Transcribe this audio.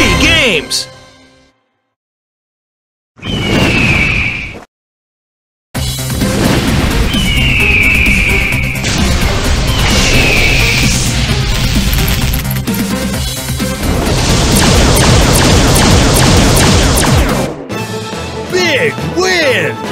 Three games! Big win!